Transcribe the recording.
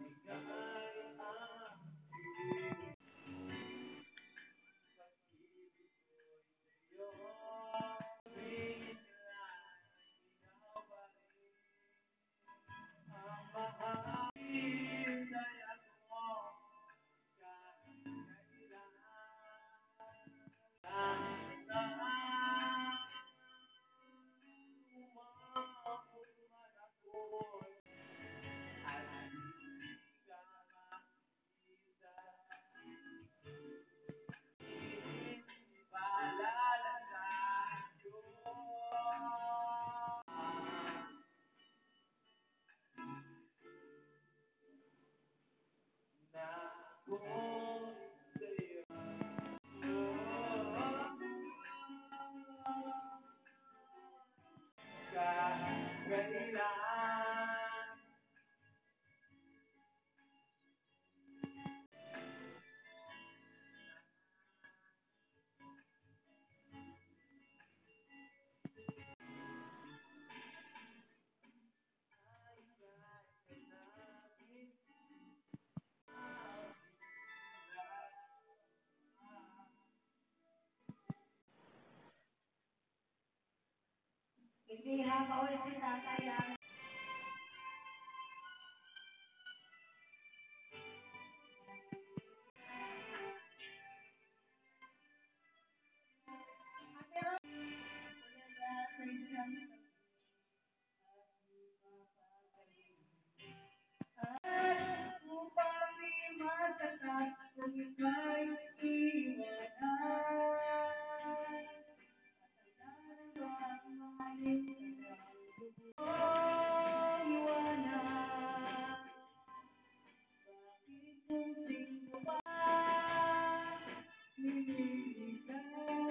Yeah. Oh. Ha, bawal si tatay yan. At upang di 不停的你离开